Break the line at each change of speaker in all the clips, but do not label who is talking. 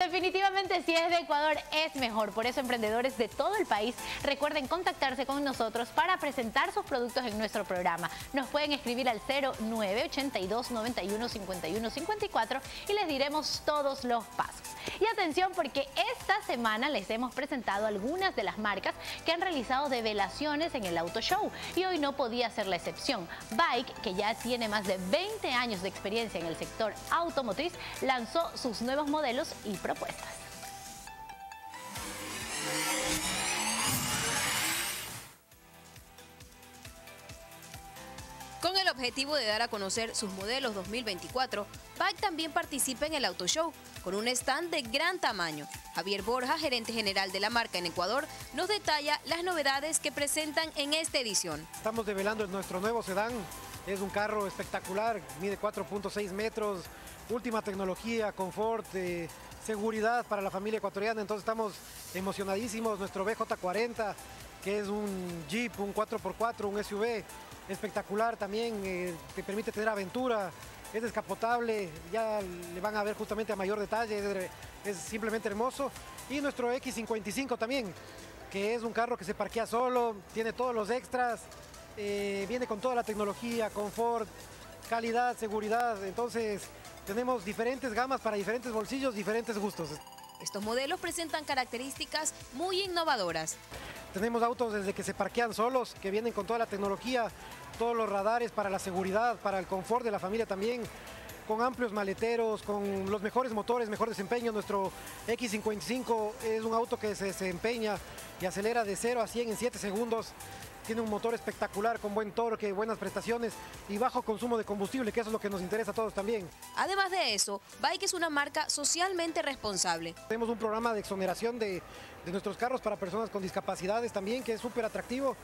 Definitivamente si es de Ecuador es mejor, por eso emprendedores de todo el país recuerden contactarse con nosotros para presentar sus productos en nuestro programa. Nos pueden escribir al 0982 91 51 54 y les diremos todos los pasos. Y atención porque esta semana les hemos presentado algunas de las marcas que han realizado develaciones en el Auto Show y hoy no podía ser la excepción. Bike, que ya tiene más de 20 años de experiencia en el sector automotriz, lanzó sus nuevos modelos y propuestas.
Con el objetivo de dar a conocer sus modelos 2024, Bike también participa en el Auto Show con un stand de gran tamaño. Javier Borja, gerente general de la marca en Ecuador, nos detalla las novedades que presentan en esta edición.
Estamos develando nuestro nuevo sedán. Es un carro espectacular, mide 4.6 metros, última tecnología, confort, eh, seguridad para la familia ecuatoriana. Entonces estamos emocionadísimos. Nuestro BJ40, que es un Jeep, un 4x4, un SUV espectacular también, eh, que permite tener aventura, es descapotable, ya le van a ver justamente a mayor detalle, es, simplemente hermoso. Y nuestro X55 también, que es un carro que se parquea solo, tiene todos los extras, eh, viene con toda la tecnología, confort, calidad, seguridad, entonces tenemos diferentes gamas para diferentes bolsillos, diferentes gustos.
Estos modelos presentan características muy innovadoras.
Tenemos autos desde que se parquean solos, que vienen con toda la tecnología, todos los radares para la seguridad, para el confort de la familia también, con amplios maleteros, con los mejores motores, mejor desempeño. Nuestro X55 es un auto que se desempeña y acelera de 0 a 100 en 7 segundos. Tiene un motor espectacular con buen torque, buenas prestaciones y bajo consumo de combustible, que eso es lo que nos interesa a todos también.
Además de eso, Bike es una marca socialmente responsable.
Tenemos un programa de exoneración de, de nuestros carros para personas con discapacidades también, que es súper atractivo.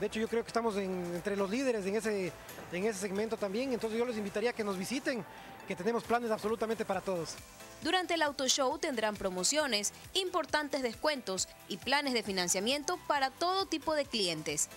De hecho, yo creo que estamos entre los líderes en ese, en ese segmento también. Entonces yo les invitaría a que nos visiten, que tenemos planes absolutamente para todos.
Durante el Auto Show tendrán promociones, importantes descuentos y planes de financiamiento para todo tipo de clientes.